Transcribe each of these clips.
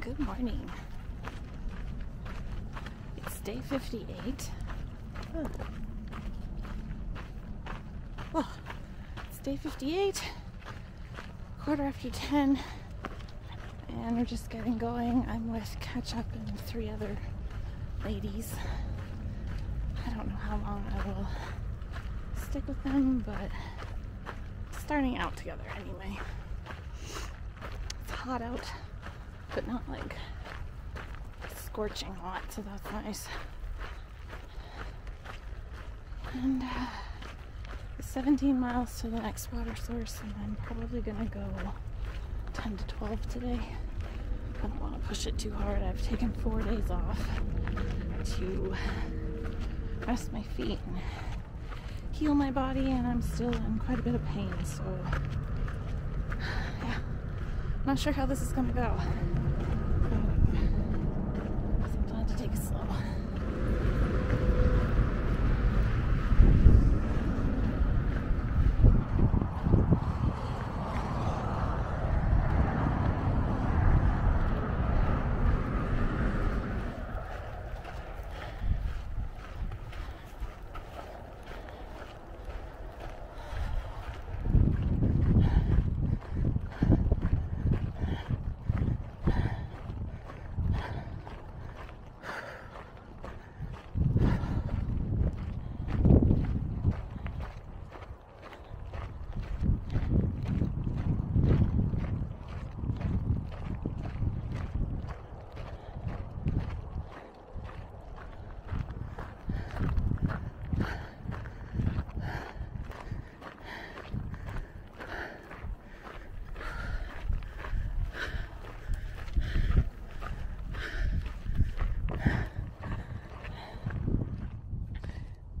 Good morning. It's day 58. Oh. Oh, it's day 58, quarter after 10, and we're just getting going. I'm with Catch Up and three other ladies. I don't know how long I will stick with them, but starting out together anyway. It's hot out but not like scorching hot, so that's nice. And uh, 17 miles to the next water source, and I'm probably gonna go 10 to 12 today. I don't want to push it too hard. I've taken four days off to rest my feet and heal my body, and I'm still in quite a bit of pain, so. Not sure how this is gonna go. Sometimes it takes slow.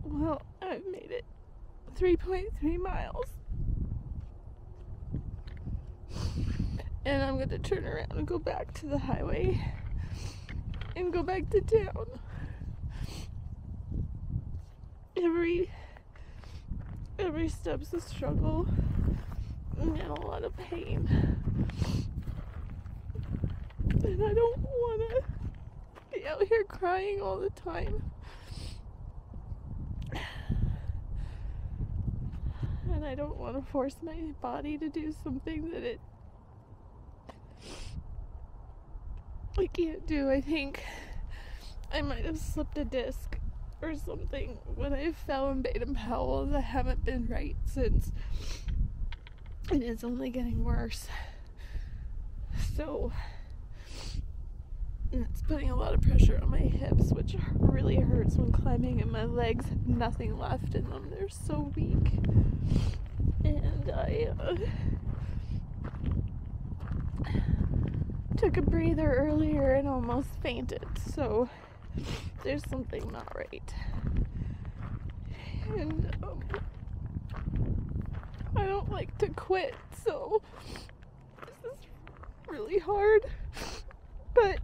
Well, I've made it 3.3 miles. And I'm gonna turn around and go back to the highway and go back to town. Every every step's a struggle and a lot of pain. And I don't wanna be out here crying all the time. And I don't want to force my body to do something that it I can't do. I think I might have slipped a disc or something when I fell in Baden Powell I haven't been right since. And it's only getting worse. So it's putting a lot of pressure on my hips, which really hurts when climbing, and my legs have nothing left in them. They're so weak. And I uh, took a breather earlier and almost fainted, so there's something not right. And um, I don't like to quit, so this is really hard. But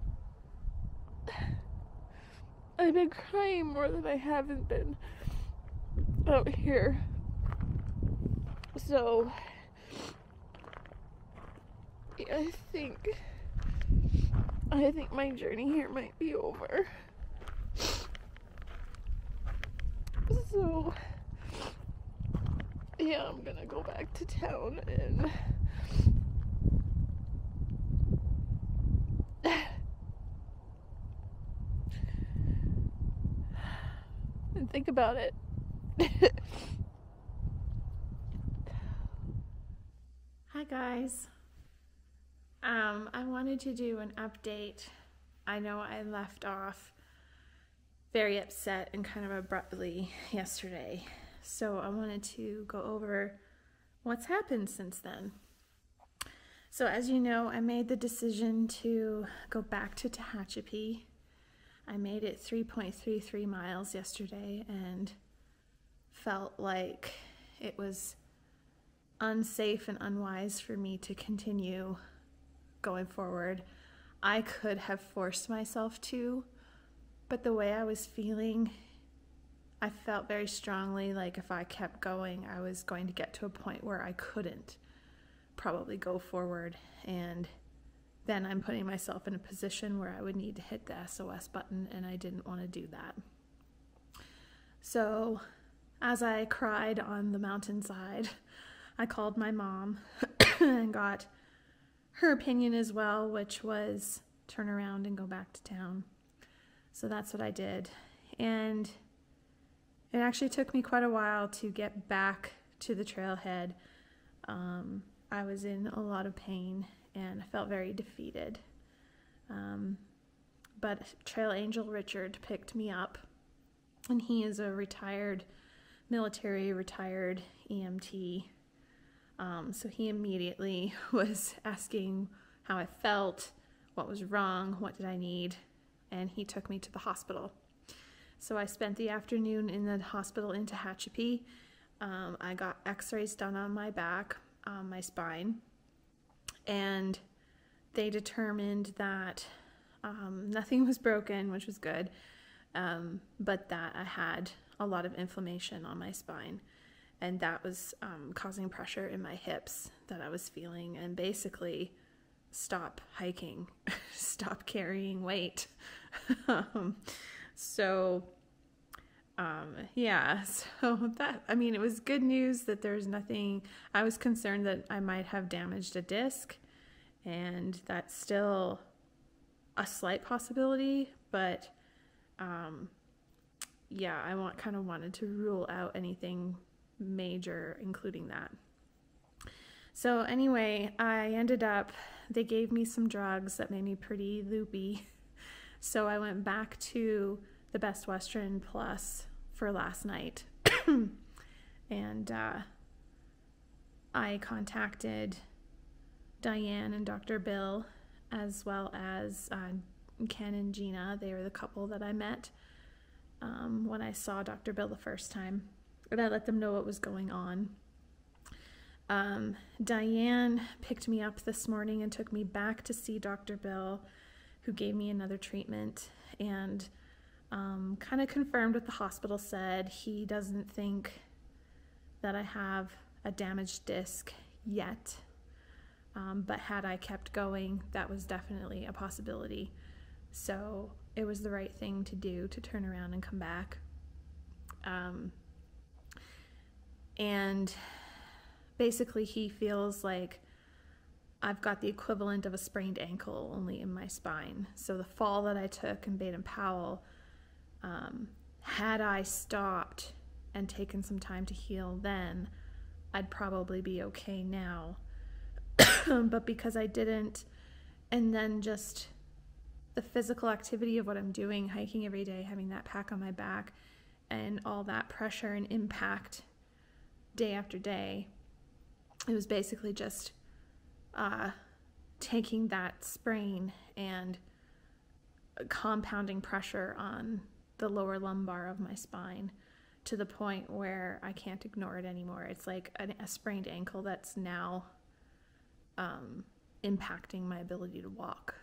I've been crying more than I haven't been out here. So I think I think my journey here might be over. So yeah, I'm gonna go back to town and and think about it. Hi guys. Um, I wanted to do an update. I know I left off very upset and kind of abruptly yesterday. So I wanted to go over what's happened since then. So as you know, I made the decision to go back to Tehachapi I made it 3.33 miles yesterday and felt like it was unsafe and unwise for me to continue going forward. I could have forced myself to, but the way I was feeling, I felt very strongly like if I kept going, I was going to get to a point where I couldn't probably go forward and then I'm putting myself in a position where I would need to hit the SOS button, and I didn't want to do that. So, as I cried on the mountainside, I called my mom and got her opinion as well, which was turn around and go back to town. So that's what I did. And it actually took me quite a while to get back to the trailhead. Um, I was in a lot of pain and I felt very defeated. Um, but Trail Angel Richard picked me up, and he is a retired military, retired EMT. Um, so he immediately was asking how I felt, what was wrong, what did I need, and he took me to the hospital. So I spent the afternoon in the hospital in Tehachapi. Um, I got x rays done on my back, my spine, and they determined that um, nothing was broken, which was good, um, but that I had a lot of inflammation on my spine. And that was um, causing pressure in my hips that I was feeling, and basically, stop hiking, stop carrying weight. Um, so, um, yeah, so that, I mean, it was good news that there's nothing, I was concerned that I might have damaged a disc, and that's still a slight possibility, but, um, yeah, I want kind of wanted to rule out anything major, including that. So, anyway, I ended up, they gave me some drugs that made me pretty loopy. So, I went back to the Best Western Plus for last night. and uh, I contacted Diane and Dr. Bill, as well as uh, Ken and Gina. They were the couple that I met um, when I saw Dr. Bill the first time. And I let them know what was going on. Um, Diane picked me up this morning and took me back to see Dr. Bill, who gave me another treatment and um, kind of confirmed what the hospital said. He doesn't think that I have a damaged disc yet. Um, but had I kept going, that was definitely a possibility. So it was the right thing to do to turn around and come back. Um, and basically, he feels like I've got the equivalent of a sprained ankle only in my spine. So the fall that I took in Baden Powell, um, had I stopped and taken some time to heal then, I'd probably be okay now. but because I didn't, and then just the physical activity of what I'm doing, hiking every day, having that pack on my back, and all that pressure and impact day after day, it was basically just uh, taking that sprain and compounding pressure on the lower lumbar of my spine to the point where I can't ignore it anymore. It's like a, a sprained ankle that's now um, impacting my ability to walk.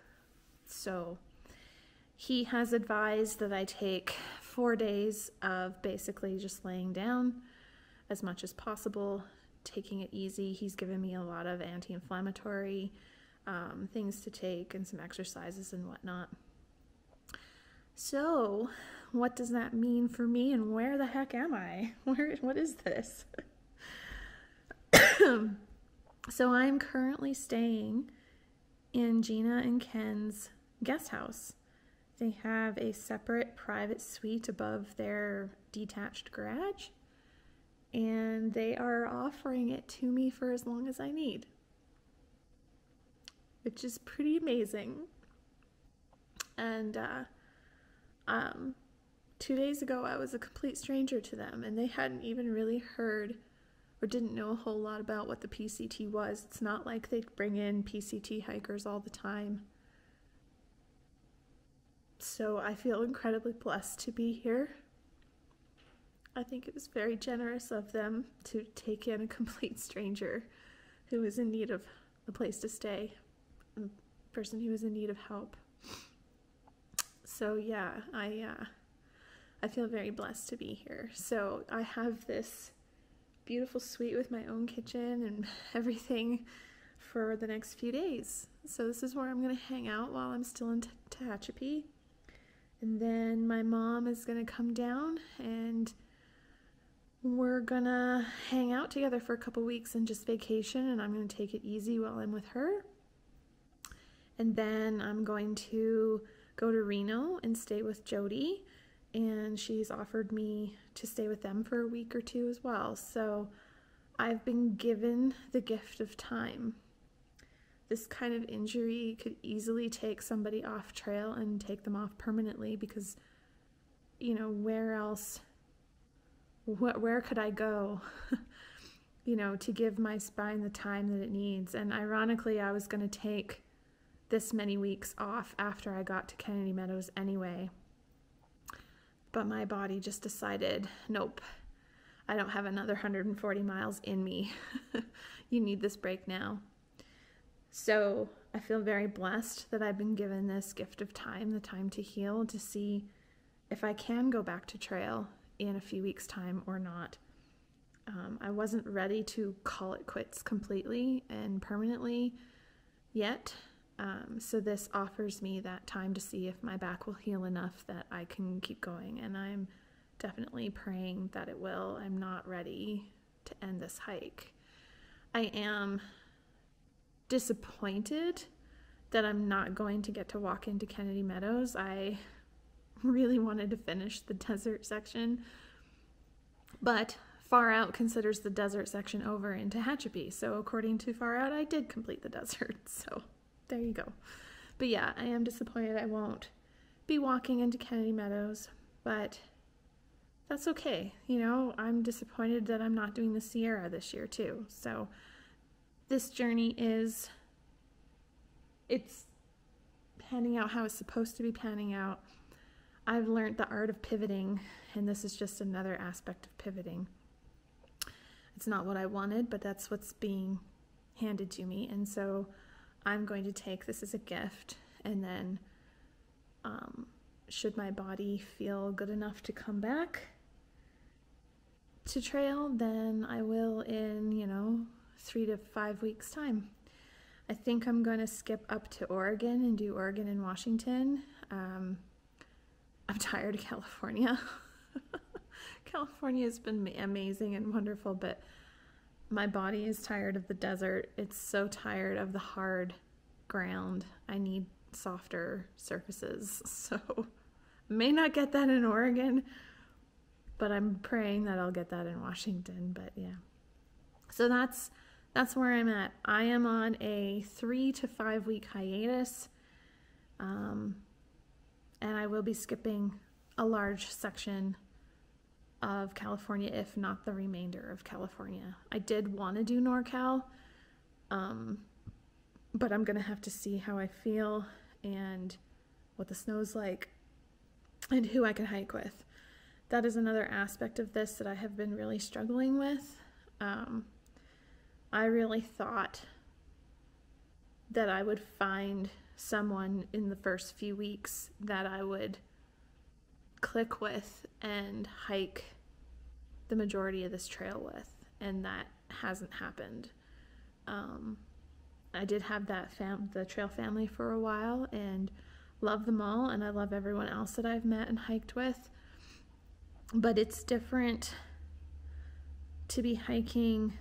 So he has advised that I take four days of basically just laying down as much as possible, taking it easy. He's given me a lot of anti inflammatory um, things to take and some exercises and whatnot. So, what does that mean for me and where the heck am I? Where what is this? so I'm currently staying in Gina and Ken's guest house. They have a separate private suite above their detached garage, and they are offering it to me for as long as I need, which is pretty amazing. And uh, um, two days ago, I was a complete stranger to them, and they hadn't even really heard or didn't know a whole lot about what the PCT was. It's not like they bring in PCT hikers all the time. So I feel incredibly blessed to be here. I think it was very generous of them to take in a complete stranger who was in need of a place to stay, a person who was in need of help so yeah, I uh, I feel very blessed to be here. So I have this beautiful suite with my own kitchen and everything for the next few days. So this is where I'm going to hang out while I'm still in Tehachapi. And then my mom is going to come down and we're going to hang out together for a couple weeks and just vacation and I'm going to take it easy while I'm with her. And then I'm going to go to Reno and stay with Jody and she's offered me to stay with them for a week or two as well. So I've been given the gift of time. This kind of injury could easily take somebody off trail and take them off permanently because, you know, where else, what, where could I go, you know, to give my spine the time that it needs? And ironically, I was going to take this many weeks off after I got to Kennedy Meadows anyway. But my body just decided, nope, I don't have another 140 miles in me. you need this break now. So I feel very blessed that I've been given this gift of time, the time to heal, to see if I can go back to trail in a few weeks' time or not. Um, I wasn't ready to call it quits completely and permanently yet, um, so this offers me that time to see if my back will heal enough that I can keep going. And I'm definitely praying that it will. I'm not ready to end this hike. I am disappointed that I'm not going to get to walk into Kennedy Meadows. I really wanted to finish the desert section, but Far Out considers the desert section over into Tehachapi. So according to Far Out, I did complete the desert. So there you go. But yeah, I am disappointed I won't be walking into Kennedy Meadows, but that's okay. You know, I'm disappointed that I'm not doing the Sierra this year too. So this journey is it's panning out how it's supposed to be panning out. I've learned the art of pivoting, and this is just another aspect of pivoting. It's not what I wanted, but that's what's being handed to me. And so I'm going to take this as a gift and then um, should my body feel good enough to come back to trail, then I will in, you know, three to five weeks' time. I think I'm going to skip up to Oregon and do Oregon and Washington. Um, I'm tired of California. California has been amazing and wonderful, but my body is tired of the desert. It's so tired of the hard ground. I need softer surfaces. So may not get that in Oregon, but I'm praying that I'll get that in Washington, but yeah. So that's that's where I'm at. I am on a 3 to 5 week hiatus. Um, and I will be skipping a large section of California, if not the remainder of California. I did want to do NorCal, um, but I'm going to have to see how I feel and what the snow's like and who I can hike with. That is another aspect of this that I have been really struggling with. Um, I really thought that I would find someone in the first few weeks that I would click with and hike the majority of this trail with, and that hasn't happened. Um, I did have that fam the trail family for a while and love them all, and I love everyone else that I've met and hiked with. But it's different to be hiking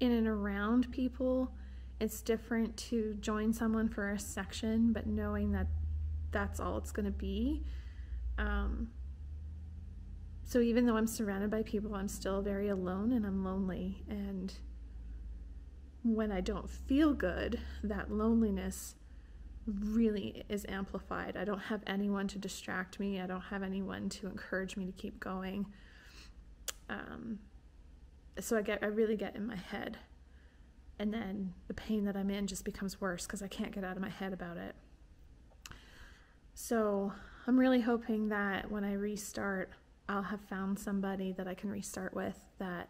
in and around people. It's different to join someone for a section, but knowing that that's all it's going to be. Um, so even though I'm surrounded by people, I'm still very alone and I'm lonely. And when I don't feel good, that loneliness really is amplified. I don't have anyone to distract me, I don't have anyone to encourage me to keep going. Um, so I get I really get in my head. And then the pain that I'm in just becomes worse because I can't get out of my head about it. So I'm really hoping that when I restart, I'll have found somebody that I can restart with that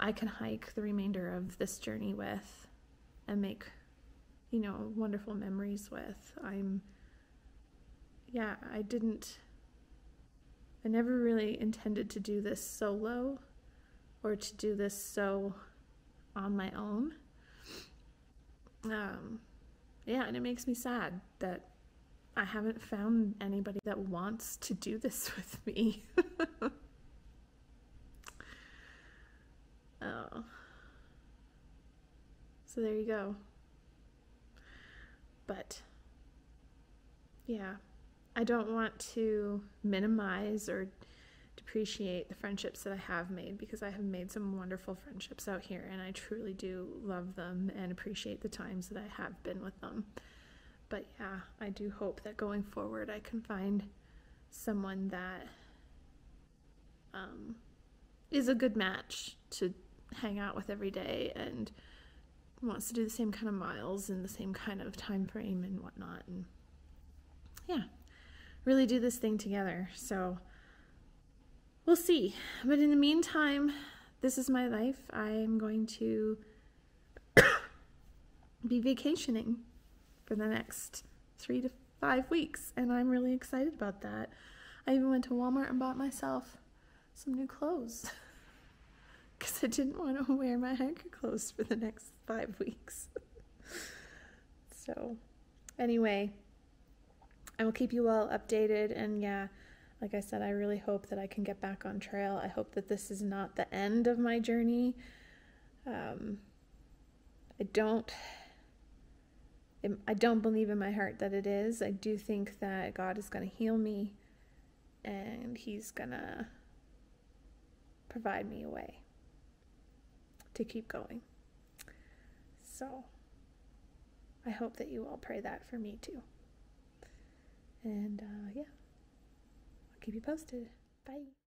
I can hike the remainder of this journey with and make, you know, wonderful memories with. I'm, yeah, I didn't, I never really intended to do this solo or to do this so on my own. um, yeah, and it makes me sad that I haven't found anybody that wants to do this with me. oh. So there you go. But yeah, I don't want to minimize or depreciate the friendships that I have made because I have made some wonderful friendships out here and I truly do love them and appreciate the times that I have been with them. But yeah, I do hope that going forward I can find someone that um, is a good match to hang out with every day and wants to do the same kind of miles and the same kind of time frame and whatnot and yeah really do this thing together so we'll see. But in the meantime, this is my life. I am going to be vacationing for the next three to five weeks, and I'm really excited about that. I even went to Walmart and bought myself some new clothes because I didn't want to wear my hiker clothes for the next five weeks. so, anyway, I will keep you all updated, and yeah like I said, I really hope that I can get back on trail. I hope that this is not the end of my journey. Um, I don't. I don't believe in my heart that it is. I do think that God is going to heal me and He's going to provide me a way to keep going. So I hope that you all pray that for me too. And uh, yeah I'll keep you posted. Bye.